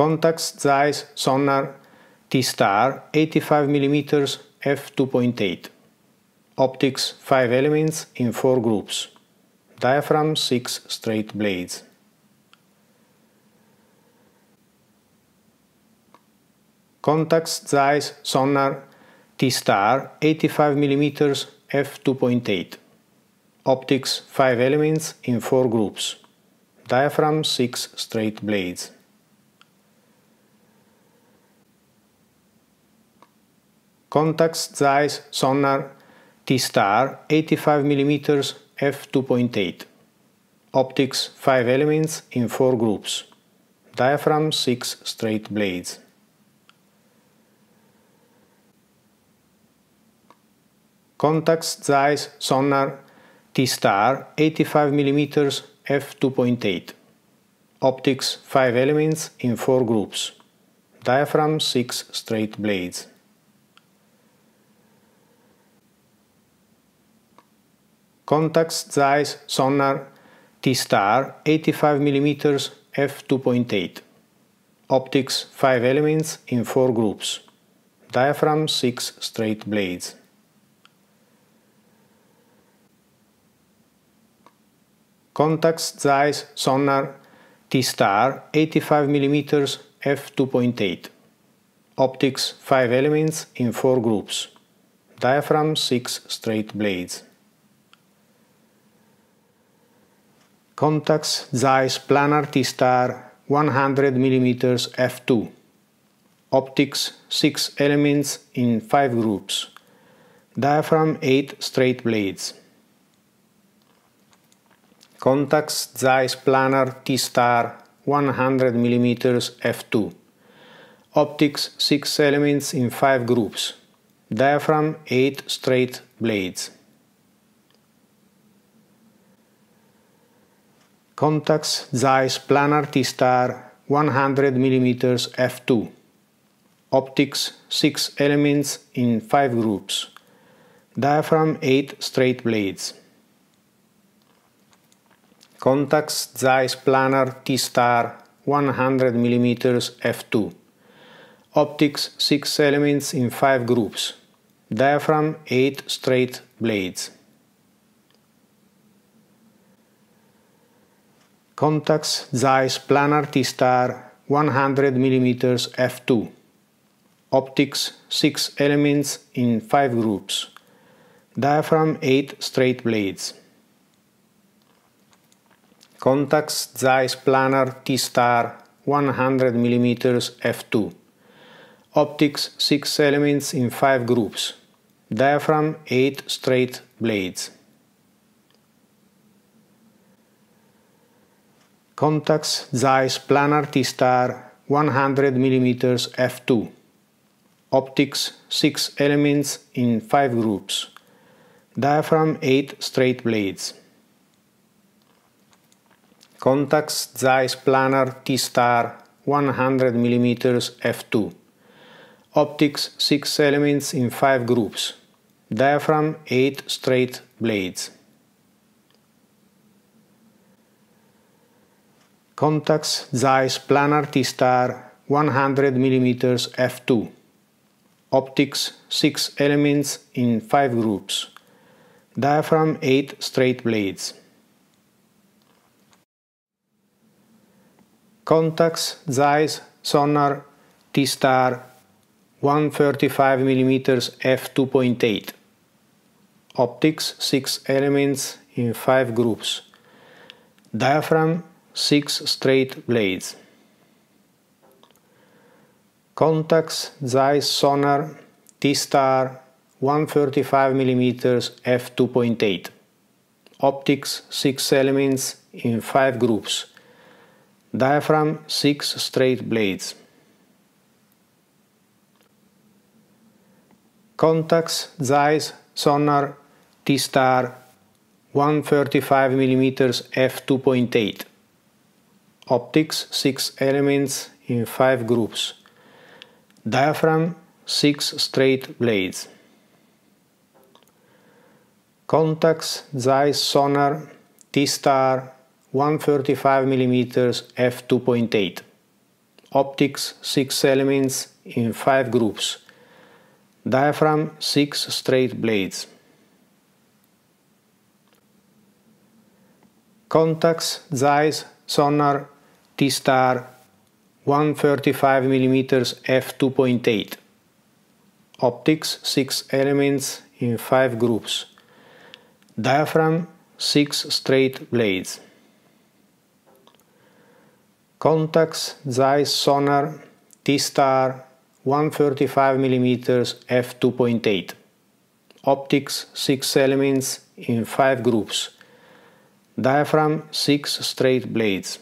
Contax Zeiss Sonnar T-Star 85mm f2.8 Optics 5 elements in 4 groups. Diaphragm 6 straight blades. Contax Zeiss Sonnar T-Star 85mm f2.8 Optics 5 elements in 4 groups. Diaphragm 6 straight blades Contax Zeiss Sonnar T-Star 85mm f2.8 Optics 5 elements in 4 groups. Diaphragm 6 straight blades. Contax Zeiss Sonnar T-Star 85mm f2.8 Optics 5 elements in 4 groups. Diaphragm 6 straight blades Contax Zeiss Sonnar T-Star 85mm f2.8 Optics 5 elements in 4 groups. Diaphragm 6 straight blades. Contax Zeiss Sonnar T-Star 85mm f2.8 Optics 5 elements in 4 groups. Diaphragm 6 straight blades Contax Zeiss Planar T-Star 100mm f2 Optics 6 elements in 5 groups. Diaphragm 8 straight blades. Contax Zeiss Planar T-Star 100mm f2 Optics 6 elements in 5 groups. Diaphragm 8 straight blades Contax Zeiss Planar T-Star 100mm f2 Optics 6 elements in 5 groups. Diaphragm 8 straight blades. Contax Zeiss Planar T-Star 100mm f2 Optics 6 elements in 5 groups. Diaphragm 8 straight blades Contax Zeiss Planar T-Star 100mm f2 Optics 6 elements in 5 groups. Diaphragm 8 straight blades. Contax Zeiss Planar T-Star 100mm f2 Optics 6 elements in 5 groups. Diaphragm 8 straight blades Contax Zeiss Planar T-Star 100mm f2 Optics 6 elements in 5 groups. Diaphragm 8 straight blades. Contax Zeiss Planar T-Star 100mm f2 Optics 6 elements in 5 groups. Diaphragm 8 straight blades Contax Zeiss Planar T-Star 100mm f2 Optics 6 elements in 5 groups. Diaphragm 8 straight blades. Contax Zeiss Sonnar T-Star 135mm f2.8 Optics 6 elements in 5 groups. Diaphragm 6 straight blades. Contax Zeiss Sonnar T-Star 135mm f2.8 Optics 6 elements in 5 groups. Diaphragm 6 straight blades. Contax Zeiss Sonnar T-Star 135mm f2.8 Optics 6 elements in 5 groups. Diaphragm 6 straight blades. Contax Zeiss Sonnar T-Star 135mm f2.8 optics 6 elements in 5 groups, diaphragm 6 straight blades. Contax, Zeiss, Sonnar, T-Star 135mm f2.8 Optics 6 elements in 5 groups. Diaphragm 6 straight blades. Contax Zeiss Sonnar T-Star 135mm f2.8 Optics 6 elements in 5 groups. Diaphragm 6 straight blades